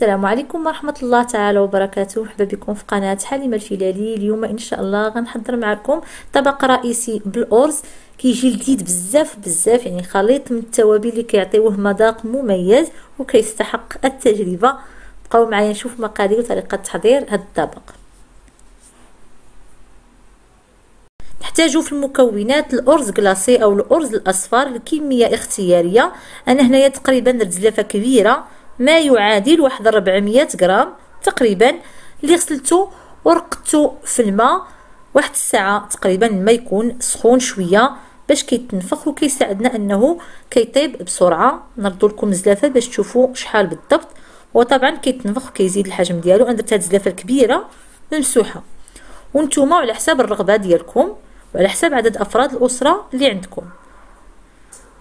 السلام عليكم ورحمة الله تعالى وبركاته. مرحبا بكم في قناة حليمة الفلالي. اليوم إن شاء الله غنحضر معكم طبق رئيسي بالأرز. كيجي لذيذ بزاف بزاف يعني خليط من التوابل اللي كيعطيوه مذاق مميز وكيستحق التجربة. بقاو معايا نشوف مقادير وطريقة تحضير هذا الطبق. نحتاجو في المكونات الأرز كلاصي أو الأرز الأصفر الكمية اختيارية. أنا هنايا تقريبا درت زلافة كبيرة. ما يعادل واحد 400 غرام تقريبا اللي غسلته ورقدته في الماء. واحد الساعة تقريبا الماء يكون سخون شوية باش كيتنفخ وكيساعدنا أنه كيطيب بسرعة. نردو لكم الزلافة باش تشوفوا شحال بالضبط. وطبعا كيتنفخ وكيزيد الحجم ديالو. أنا درت هاد الزلافة الكبيرة ممسوحة. وأنتم على حساب الرغبة ديالكم وعلى حساب عدد أفراد الأسرة اللي عندكم.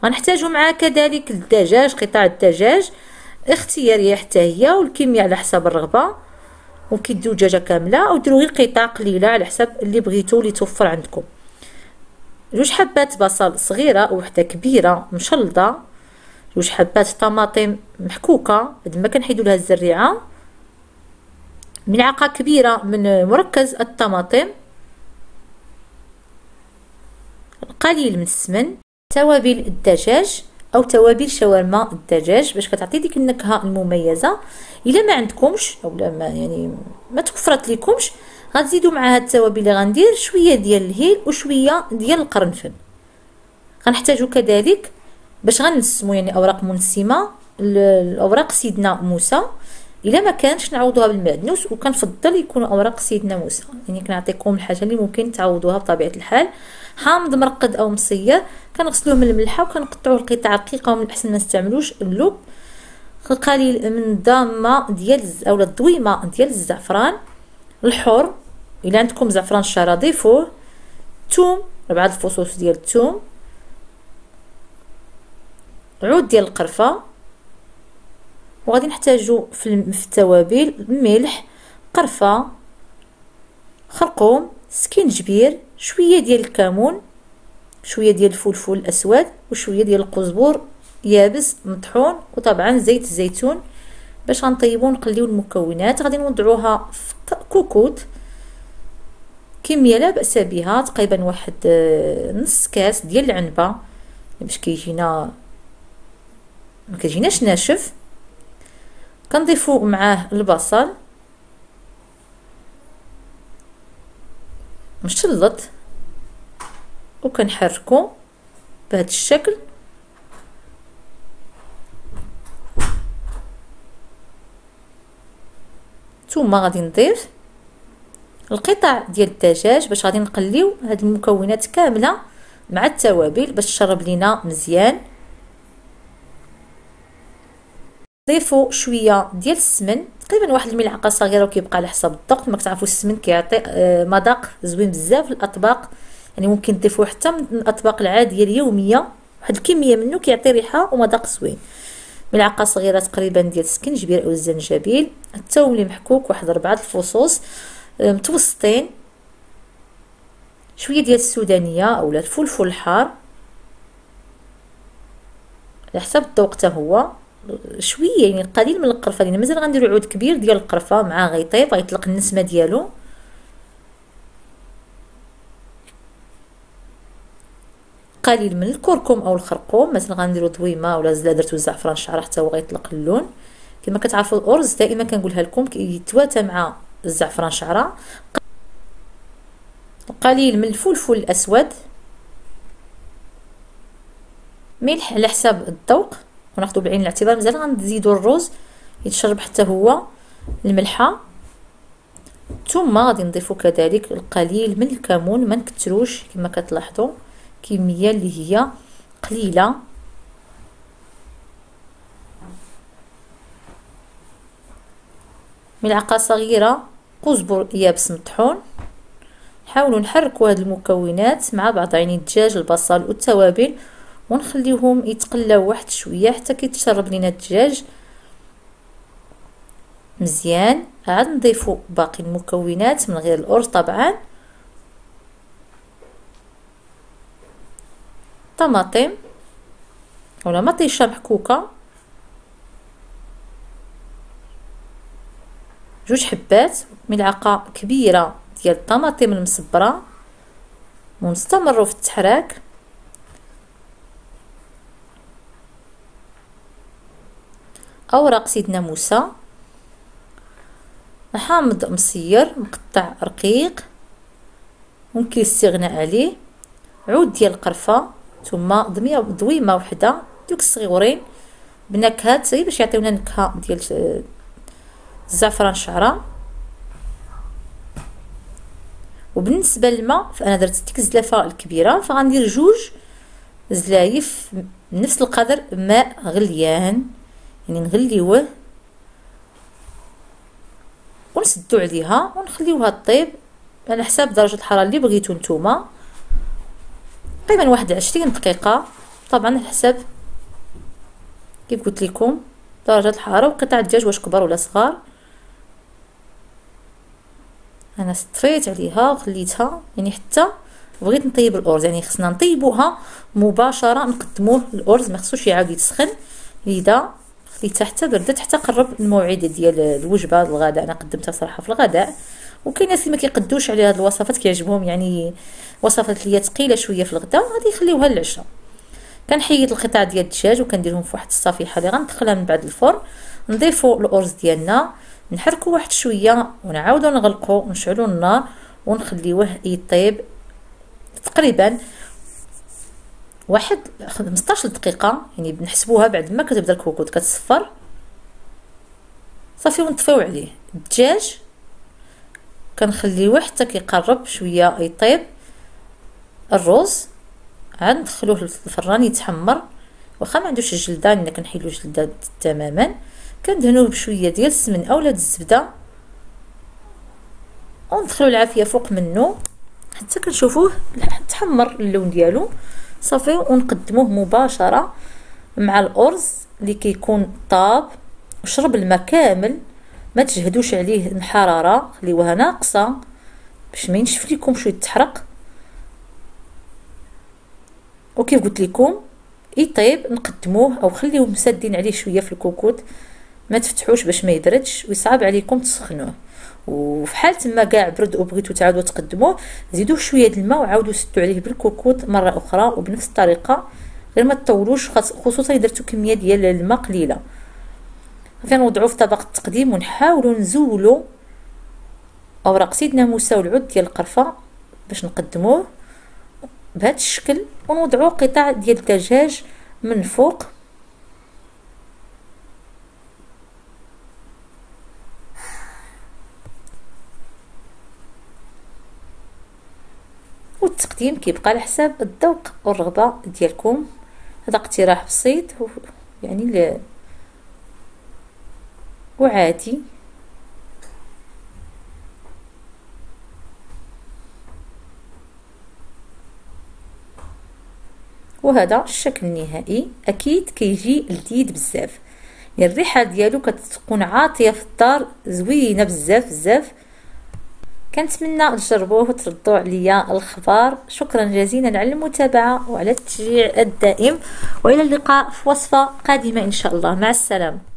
غنحتاجو معاه كذلك الدجاج قطع الدجاج. اختياريه حتى هي والكميه على حساب الرغبة ديروا دجاجه كاملة أو ديروا غير قطع قليله على حساب اللي بغيتو اللي توفر عندكم. جوج حبات بصل صغيرة وحدة كبيرة مشلضة جوج حبات طماطم محكوكة بعد ما كنحيدوا لها الزريعة. ملعقة كبيرة من مركز الطماطم. قليل من السمن. توابل الدجاج. أو توابل شاورما الدجاج باش كتعطي ديك النكهة المميزة. إلا ما عندكمش اولا ما يعني ما توفرت لكمش غتزيدوا مع هاد التوابل اللي غندير شوية ديال الهيل وشوية ديال القرنفل. غنحتاجو كذلك باش غنسمو يعني أوراق منسمة الاوراق سيدنا موسى. إلا ما كانش نعوضوها بالمعدنوس وكنفضل يكونوا اوراق سيدنا موسى. يعني كنعطيكم الحاجة اللي ممكن تعوضوها بطبيعة الحال. حامض مرقد أو مصير كنغسلوه من الملحة وكنقطعوه لقطع رقيقه ومن الاحسن ما نستعملوش اللوب قليل من الضامه ديال اولا الضويمه ديال الزعفران. الحر إلا عندكم زعفران الشارع ضيفوه ثوم ربعة الفصوص ديال الثوم عود ديال القرفة. وغادي نحتاجو في التوابل ملح قرفة خرقوم سكينجبير شوية ديال الكمون شوية ديال الفلفل الأسود وشوية ديال القزبور يابس مطحون وطبعا زيت الزيتون. باش غنطيبو نقليو المكونات غادي نوضعوها في كوكوت. كمية لا بأس بها تقريبا واحد آه، نص كاس ديال العنبة. باش كيجينا ما ناشف. كنضيفو معاه البصل. مشلط. وكنحركو بهذا الشكل. ثم غادي نضيف القطع ديال الدجاج باش غادي نقليو هاد المكونات كاملة مع التوابل باش تشرب لينا مزيان. ضيفوا شوية ديال السمن تقريبا واحد الملعقة صغيرة وكيبقى على حسب الذوق كما كتعرفوا السمن كيعطي آه، مذاق زوين بزاف الأطباق. يعني ممكن تضيفوه حتى من الأطباق العادية اليومية. واحد الكمية منه كيعطي ريحة ومذاق زوين. ملعقة صغيرة تقريبا ديال السكنجبير أو الزنجبيل الثوم اللي محكوك واحد ربعة الفصوص. آه، متوسطين. شوية ديال السودانية اولا الفلفل الحار. على حسب الذوق حتى هو. شوية يعني قليل من القرفة لأن مازال غنديروا عود كبير ديال القرفة مع غيطيب غيطلق النسمة ديالو. قليل من الكركم أو الخرقوم مثلا غنديروا ضويمه ولا زلادرت والزعفران الشعر حتى هو غيطلق اللون. كما كتعرفوا الأرز دائما كنقولها لكم يتواتى مع الزعفران شعرة. قليل من الفلفل الأسود. ملح على حساب الذوق. وناخذ بعين الاعتبار. مزال غنزيدو الرز يتشرب حتى هو الملحة. ثم غادي نضيفو كذلك القليل من الكمون. ما نكثروش كما كتلاحظوا كمية اللي هي قليلة. ملعقة صغيرة قزبر يابس مطحون. نحاولوا نحركوا هاد المكونات مع بعض يعني الدجاج البصل والتوابل. ونخليهم يتقلاو واحد شوية حتى كيتشرب لينا الدجاج مزيان. عاد نضيفو باقي المكونات من غير الارز طبعا. طماطم ولا مطيشه محكوكه جوج حبات ملعقة كبيرة ديال الطماطم المصبره ونستمروا في التحراك. أوراق سيدنا موسى. حامض مصير مقطع رقيق. ممكن الاستغناء عليه. عود ديال القرفه ثم ضويمة وحدة. دوك الصغيورين صغير باش يعطيونا نكهة ديال الزعفران شعرة. وبالنسبة للماء فأنا درت ديك الزلافة الكبيرة. فغندير جوج زلايف نفس القدر ماء غليان. يعني نغليوه ونسدو عليها ونخليوها طيب على حساب درجة الحرارة اللي بغيتو نتوما. تقريبا واحد عشرين دقيقة. طبعا على حساب كيف قلت لكم درجة الحرارة وقطع الدجاج واش كبار ولا صغار. أنا طفيت عليها خليتها يعني حتى بغيت نطيب الأرز يعني خصنا نطيبوها مباشرة نقدموه الارز ما خصوش يعاود يتسخن لذا خليتها حتى بردت حتى قرب الموعد ديال الوجبة الغداء. أنا قدمتها صراحة في الغداء. وكاين ناس اللي ما كيقدوش على هاد الوصفات كيعجبهم يعني وصفات اللي ثقيله شوية في الغداء غادي يخليوها للعشاء. كنحيد القطع ديال الدجاج وكنديرهم في واحد الصفيحة اللي غندخلها من بعد الفرن. نضيفوا الأرز ديالنا نحركوا واحد شوية ونعاودوا نغلقوا ونشعلوا النار ونخليوه يطيب. تقريبا واحد 15 دقيقة يعني بنحسبوها بعد ما كتبدا الكوكوط كتصفر. صافي ونطفيو عليه. الدجاج كنخليوه حتى كيقرب شوية يطيب. الرز عاد ندخلوه للفران يتحمر. واخا ما عندوش الجلده لأن كنحيدو الجلده تماما. كندهنوه بشوية ديال السمن اولا الزبدة. وندخلو العافية فوق منه حتى كنشوفوه تحمر اللون ديالو. صافي ونقدموه مباشرة مع الأرز اللي كيكون طاب. وشرب الماء كامل ما تجهدوش عليه الحرارة خليوها ناقصة باش ما ينشف لكم شوية تحرق. وكيف قلت لكم يطيب نقدموه أو خليوه مسدين عليه شوية في الكوكوت. ما تفتحوش باش ما يدردش ويصعب عليكم تسخنوه. وفي حاله ما كاع برد وبغيتو تعاودوا تقدموه زيدوه شوية الماء وعاودوا سدوا عليه بالكوكوت مرة أخرى وبنفس الطريقة غير ما تطولوش خصوصا درتو كمية ديال الماء قليلة. صافي نوضعوه في طبق التقديم ونحاولوا نزولوا أوراق سيدنا موسى والعود ديال القرفة باش نقدموه بهذا الشكل ونوضعوا قطع ديال الدجاج من فوق والتقديم كيبقى على حساب الذوق والرغبة ديالكم. هذا اقتراح بسيط يعني وعادي. وهذا الشكل النهائي. أكيد كيجي لذيذ بزاف. يعني الريحة ديالو كتكون عاطية في الدار زوينة بزاف بزاف. كنتمنى تجربوه وتردوا عليا الخبر. شكرا جزيلا على المتابعة وعلى التشجيع الدائم وإلى اللقاء في وصفة قادمة إن شاء الله. مع السلامة.